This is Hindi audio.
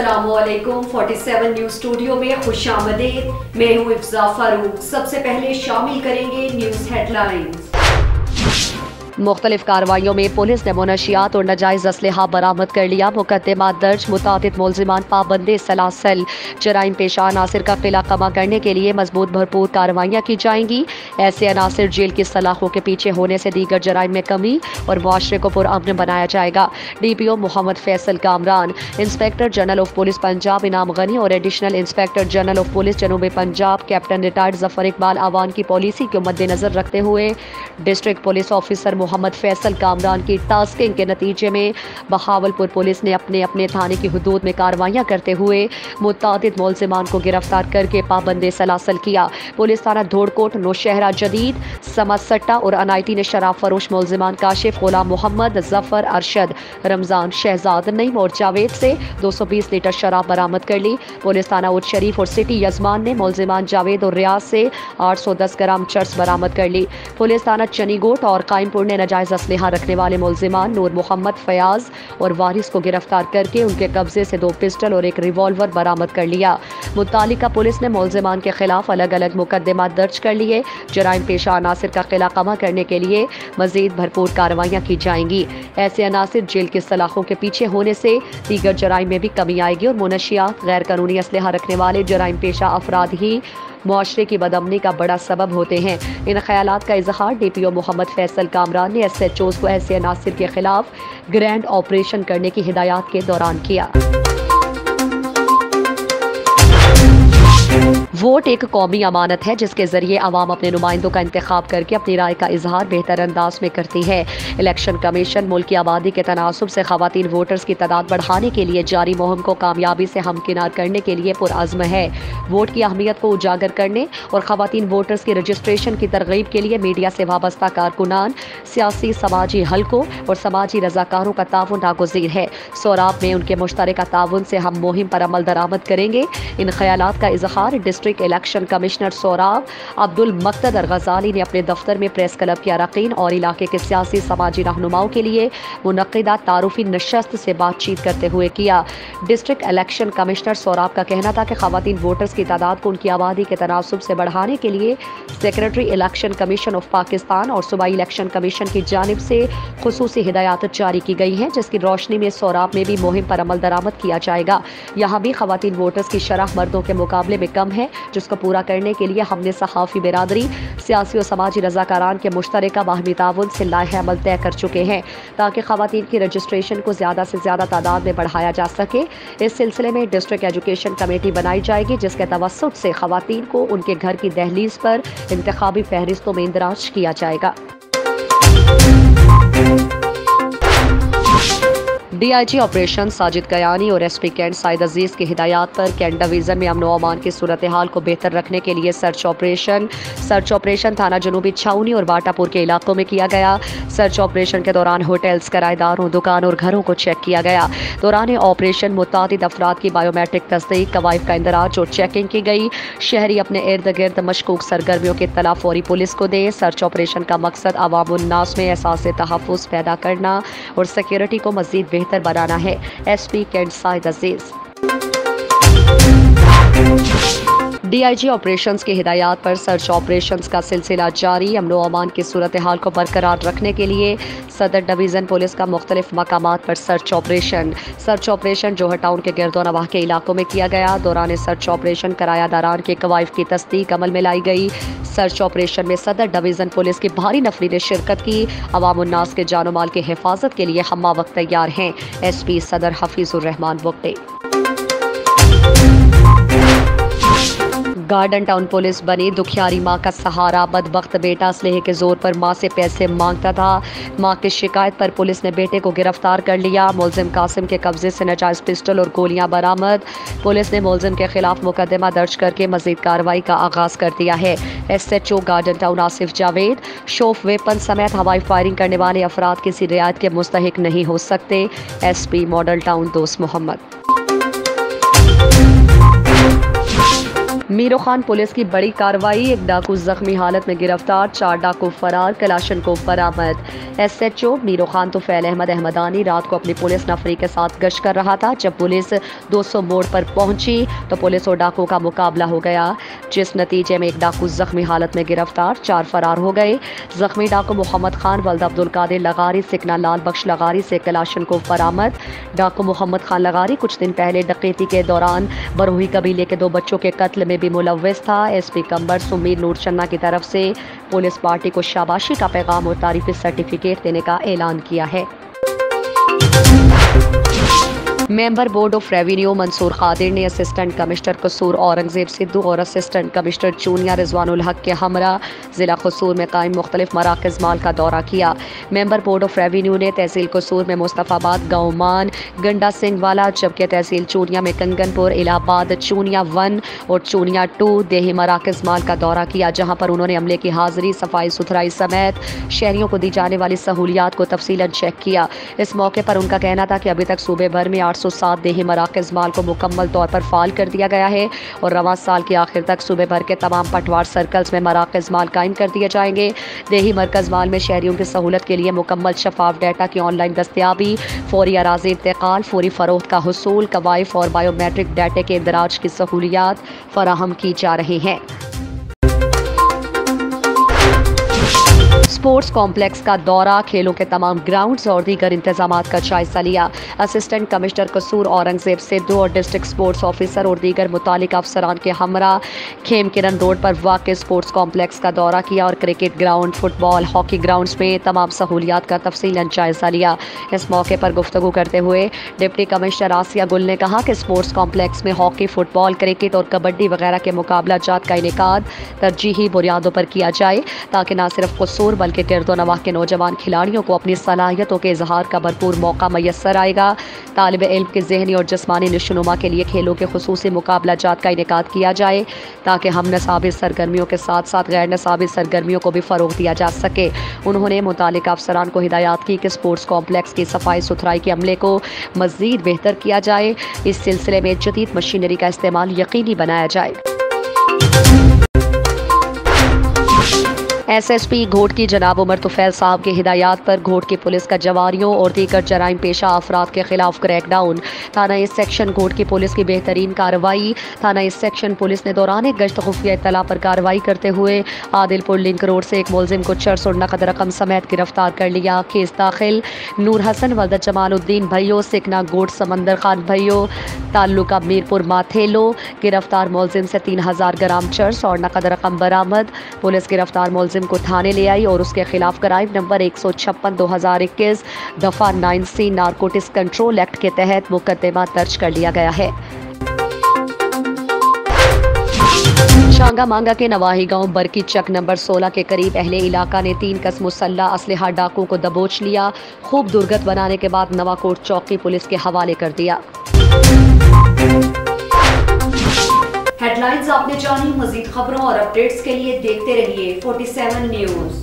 असलकुम 47 न्यूज़ स्टूडियो में खुश आमदेद मैं हूँ इफ्जा फारूक। सबसे पहले शामिल करेंगे न्यूज़ हेडलाइंस मुख्तलिफ़ कार्रवाइयों में पुलिस ने मुनशियात और नजायज़ असलहा बरामद कर लिया। मुकदमा दर्ज मुताद मुलजमान पाबंद, सलासल, जराइम पेशा अनासर का किला कमा करने के लिए मज़बूत भरपूर कार्रवाइयाँ की जाएँगी। ऐसे अनासर जेल की सलाखों के पीछे होने से दीगर जराइम में कमी और मुआरे को पुरअमन बनाया जाएगा। D P O Mohammad Faisal Kamran, inspector general of police Punjab Inam Ghani और additional inspector general of police जनूबी पंजाब कैप्टन रिटायर्ड ज़फ़र इकबाल आवान की पॉलिसी को मद्देनजर रखते हुए district police officer Mohammad Faisal Kamran की टास्किंग के नतीजे में बहावलपुर पुलिस ने अपने अपने थाने की हदूद में कार्रवाइयाँ करते हुए मुतद मुलजमान को गिरफ़्तार करके पाबंद सलासल किया। पुलिस थाना धोड़कोट, नौशहरा, जदीद समसट्टा और अनाइटी ने शराब फरोश मुलजमान काशिफ, गुलाम मोहम्मद, ज़फ़र अरशद, रमज़ान शहजाद, नईम और जावेद से 220 लीटर शराब बरामद कर ली। पुलिस थाना उद शरीफ और सिटी यजमान ने मुलजमान जावेद और रियाज से 810 ग्राम चर्च बरामद कर ली। पुलिस थाना चनीगोट और कायमपुर ने नजायज़ असलहा रखने वाले मुलजमान नूर मोहम्मद फयाज और वारिस को गिरफ़्तार करके उनके कब्जे से दो पिस्टल और एक रिवॉल्वर बरामद कर लिया। मुतल पुलिस ने मुलजमान के खिलाफ अलग अलग मुकदमा दर्ज कर लिए। जराइम पेशा अनासर का किला कमा करने के लिए मजीद भरपूर कार्रवाइयाँ की जाएँगी। ऐसे अनासर जेल की सलाखों के पीछे होने से दीगर जराइम में भी कमी आएगी और मुनशियात गैर कानूनी असलहा रखने वाले जराइम पेशा अफराद ही मुआरे की बदमनी का बड़ा सबब होते हैं। इन ख्याल का इजहार D P O Mohammad Faisal Kamran ने एस एच ओज को ऐसे अनासर के खिलाफ ग्रैंड ऑपरेशन करने की हिदायत के दौरान किया। वोट एक कौमी अमानत है, जिसके ज़रिए आवाम अपने नुमाइंदों का इंतखब करके अपनी राय का इजहार बेहतर अंदाज में करती है। इलेक्शन कमीशन मुल्क की आबादी के तनासब से खातन वोटर्स की तादाद बढ़ाने के लिए जारी मुहिम को कामयाबी से हमकिनार करने के लिए पुरज़म है। वोट की अहमियत को उजागर करने और खातन वोटर्स की रजिस्ट्रेशन की तरगीब के लिए मीडिया से वाबस्ता कारकुनान, सियासी समाजी हलकों और समाजी रजाकारों का ताउन नागजीर है। सौराब में उनके मुश्तर ताउन से हम मुहिम पर अमल दरामद करेंगे। इन ख्याल का इजहार district district election commissioner Sohrab Abdul Maqdar Ghazali ने अपने दफ्तर में प्रेस क्लब के अरकान और इलाके के सियासी समाजी रहनुमाओं के लिए मुनदा तारुफी नशस्त से बातचीत करते हुए किया। डिस्ट्रिक्ट इलेक्शन कमिश्नर सोराब का कहना था कि खातन वोटर्स की तादाद को उनकी आबादी के तनासब से बढ़ाने के लिए secretary election commission of Pakistan और सूबाई इलेक्शन कमीशन की जानब से खसूस हिदायत जारी की गई हैं, जिसकी रोशनी में सोराब में भी मुहिम पर अमल दरामद किया जाएगा। यहाँ भी खातन वोटर्स की शराह मर्दों के मुकाबले में कम है जिसको पूरा करने के लिए हमने सहाफ़ी बिरादरी, सियासी और समाजी रजाकारान के मुश्तर बाहमी ताउन से लाह अमल तय कर चुके हैं, ताकि खातन की रजिस्ट्रेशन को ज़्यादा से ज़्यादा तादाद में बढ़ाया जा सके। इस सिलसिले में डिस्ट्रिक्ट एजुकेशन कमेटी बनाई जाएगी, जिसके तवसत से खातन को उनके घर की दहलीज पर इंतबी फहरिस्तों में इंदराज किया जाएगा। डीआईजी ऑपरेशन साजिद कयानी और एसपी कैंट साइद अज़ीज़ की हिदायत पर कैंट डिवीज़न में अमन अमान की सूरत हाल को बेहतर रखने के लिए सर्च ऑपरेशन सर्च ऑपरेशन थाना जनूबी छावनी और बाटापुर के इलाकों में किया गया। सर्च ऑपरेशन के दौरान होटल्स, किराएदारों, दुकान और घरों को चेक किया गया। दौरान ऑपरेशन मुतद अफराद की बायोमेट्रिक तस्दीक कवायद का इंदराज और चेकिंग की गई। शहरी अपने इर्द गिर्द मशकूक सरगर्मियों की तला फौरी पुलिस को दे। सर्च ऑपरेशन का मकसद अवामनास में एहसास तहफ़ पैदा करना और सिक्योरिटी को मजीद बेहतर बेहतर बनाना है। S P cantt Sahid Aziz. DIG operations की हिदायत पर सर्च ऑपरेशंस का सिलसिला जारी। अमन अमान की सूरत हाल को बरकरार रखने के लिए सदर डिवीज़न पुलिस का मुख्तलिफ़ मकाम पर search operation. Search operation Johar town के गिरदो नवाह के इलाकों में किया गया। दौरान सर्च ऑपरेशन किरायादारान के कवायफ की तस्दीक अमल में लाई गई। सर्च ऑपरेशन में सदर डिवीज़न पुलिस की भारी नफरी ने शिरकत की। अवामनास के जानो माल की हिफाजत के लिए हमा वक्त तैयार हैं। एस पी सदर हफीज़ुररहमान वक्टे गार्डन टाउन पुलिस बनी। दुखियारी माँ का सहारा, बदबख्त बेटा स्लेह के ज़ोर पर माँ से पैसे माँगता था। माँ की शिकायत पर पुलिस ने बेटे को गिरफ़्तार कर लिया। मुलजिम कासिम के कब्जे से नजायज पिस्टल और गोलियाँ बरामद। पुलिस ने मुलजिम के खिलाफ मुकदमा दर्ज करके मजीद कार्रवाई का आगाज़ कर दिया है। S H O garden town Asif Javed, शोफ weapon समेत हवाई फायरिंग करने वाले अफराद किसी रियायत के मुस्तक नहीं हो सकते। एस पी मॉडल टाउन दोस्त मोहम्मद। मीरो खान पुलिस की बड़ी कार्रवाई, एक डाकू जख्मी हालत में गिरफ़्तार, चार डाकू फरार, कलाशन को बरामद S H O Miro Khan Tofail Ahmad अहमदानी रात को अपनी पुलिस नफरी के साथ गश्त कर रहा था, जब पुलिस 200 मोड़ पर पहुँची तो पुलिस और डाकू का मुकाबला हो गया। जिस नतीजे में एक डाकू जख्मी हालत में गिरफ़्तार, चार फरार हो गए। जख्मी डाकू मोहम्मद खान, वल्द अब्दुल कादिर लगारी, सिकना लाल बख्श लगारी से कलाशन को बरामद डाकू मोहम्मद खान लगारी कुछ दिन पहले डकैती के दौरान, बरोही कबीले के दो बच्चों के कत्ल में भी मुलविस था। एस पी कंबर सुमीर नूर चन्ना की तरफ़ से पुलिस पार्टी को शाबाशी का पैगाम और तारीफी सर्टिफिकेट देने का ऐलान किया है। Member board of revenue Mansoor Qadir ने असिस्टेंट कमिश्नर कसूर औरंगज़ेब सिद्धू और असिस्टेंट कमिश्नर चूनिया रिजवानुल हक के हमरा ज़िला कसूर में कायम मुख्तलिफ़ मराकज माल का दौरा किया। मेंबर बोर्ड ऑफ़ रेवेन्यू ने तहसील कसूर में मुस्तफ़ाबाद गाँवमान गंडा सिंह वाला जबकि तहसील चूनिया में कंगनपुर, इलाहाबाद चूनिया वन और चूनिया टू देही मराकज माल का दौरा किया, जहाँ पर उन्होंने अमले की हाजिरी, सफ़ाई सुथराई समेत शहरीों को दी जाने वाली सहूलियात को तफसीला चेक किया। इस मौके पर उनका कहना था कि अभी तक सूबे भर में आठ सौ सात देही मराकज माल को मुकम्मल तौर पर फाल कर दिया गया है और रवा साल के आखिर तक सूबे भर के तमाम पटवार सर्कल्स में मराकज माल कायम कर दिए जाएँगे। देही मरकज माल में शहरीों की सहूलत के लिए मुकम्मल शफाफ डाटा की ऑनलाइन दस्तियाबी, फौरी अराजी इंतकाल, फौरी फ़रोख्त का हसूल, कवायफ और बायोमेट्रिक डाटे के इंदराज की सहूलियात फराहम की जा रही हैं। स्पोर्ट्स कॉम्प्लेक्स का दौरा, खेलों के तमाम ग्राउंड्स और दीगर इंतज़ाम का जायजा लिया। असिस्टेंट कमिश्नर कसूर औरंगज़ेब सिद्धू और डिस्ट्रिक्ट स्पोर्ट्स ऑफिसर और दीगर मुतल अफसरान के हमरा खेम किरण रोड पर वाक़ स्पोर्ट्स कॉम्प्लेक्स का दौरा किया और cricket ground football hockey grounds में तमाम सहूलियात का तफसीला जायजा लिया। इस मौके पर गुफ्तु करते हुए डिप्टी कमिश्नर आसिया गुल ने कहा कि स्पोर्ट्स कॉम्प्लेक्स में हॉकी फुटबॉल क्रिकेट और कबड्डी वगैरह के मुकाबला जात का इनका तरजीही बुनियादों पर किया जाए, ताकि न सिर्फ़ कसूर बल्कि गिरदो नवा के नौजवान खिलाड़ियों को अपनी सलाहियतों के इजहार का भरपूर मौका मैसर आएगा। तालब इल्म के जहनी और जस्मानी नशोनुमा के लिए खेलों के खसूस मुकाबला जात का इनका किया जाए, ताकि हम नसाबी सरगर्मियों के साथ साथ गैर नसाबी सरगर्मियों को भी फ़रोग दिया जा सके। उन्होंने मुतल अफसरान को हिदायत की कि स्पोर्ट्स कॉम्प्लेक्स की सफ़ाई सुथराई के अमले को मज़ीद बेहतर किया जाए। इस सिलसिले में जदीद मशीनरी का इस्तेमाल यकीनी बनाया जाए। एसएसपी घोट की जनाब उमर तुफैल साहब की हिदायत पर घोट की पुलिस का जवारियों और दीगर जराइम पेशा अफराद के खिलाफ क्रैकडाउन। थाना इस सेक्शन घोट की पुलिस की बेहतरीन कार्रवाई। थाना इस सेक्शन पुलिस ने दौरान एक गश्त खुफिया इतला पर कार्रवाई करते हुए आदिलपुर लिंक रोड से एक मुलजिम को चर्स और नकद रकम समेत गिरफ़्तार कर लिया। केस दाखिल। नूर हसन वलद जमालुद्दीन भैयो सिकना गोट समंदर खान भैयो ताल्लुका मीरपुर माथेलो। गिरफ़्तार मुलजिम से तीन हज़ार ग्राम चर्स और नकद रकम बरामद। पुलिस गिरफ़्तार मुलजिम मुलजिम को थाने ले आई और उसके खिलाफ क्राइम नंबर एक सौ छप्पन, दो हज़ार इक्कीस, दफ़ा nine C narcotics control act के तहत मुकदमा दर्ज कर लिया गया है। शांगा मांगा के नवाही गाँव बरकी चक नंबर 16 के करीब अहले इलाका ने तीन कस मुसल्ला असलहा डाकू को दबोच लिया, खूब दुर्गत बनाने के बाद नवाकोट चौकी पुलिस के हवाले कर दिया। हेडलाइंस आपने जानी मजीद खबरों और अपडेट्स के लिए देखते रहिए 47 न्यूज़